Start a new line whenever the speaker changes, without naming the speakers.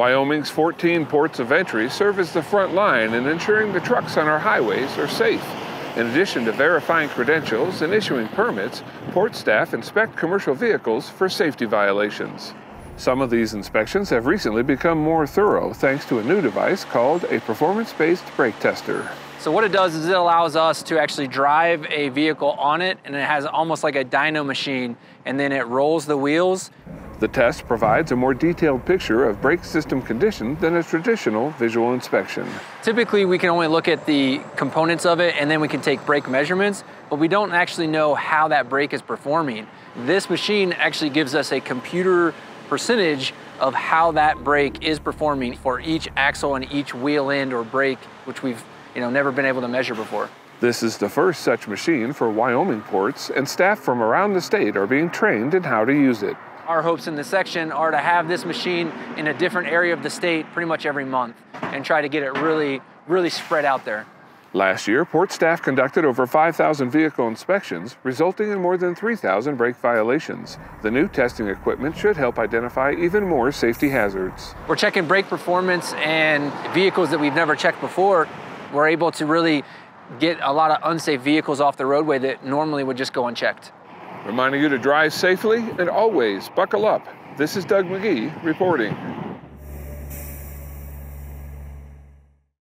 Wyoming's 14 ports of entry serve as the front line in ensuring the trucks on our highways are safe. In addition to verifying credentials and issuing permits, port staff inspect commercial vehicles for safety violations. Some of these inspections have recently become more thorough thanks to a new device called a performance-based brake tester.
So what it does is it allows us to actually drive a vehicle on it and it has almost like a dyno machine and then it rolls the wheels.
The test provides a more detailed picture of brake system condition than a traditional visual inspection.
Typically we can only look at the components of it and then we can take brake measurements, but we don't actually know how that brake is performing. This machine actually gives us a computer percentage of how that brake is performing for each axle and each wheel end or brake, which we've you know, never been able to measure before.
This is the first such machine for Wyoming ports, and staff from around the state are being trained in how to use it.
Our hopes in the section are to have this machine in a different area of the state pretty much every month and try to get it really, really spread out there.
Last year, port staff conducted over 5,000 vehicle inspections, resulting in more than 3,000 brake violations. The new testing equipment should help identify even more safety hazards.
We're checking brake performance and vehicles that we've never checked before. We're able to really get a lot of unsafe vehicles off the roadway that normally would just go unchecked.
Reminding you to drive safely and always buckle up. This is Doug McGee reporting.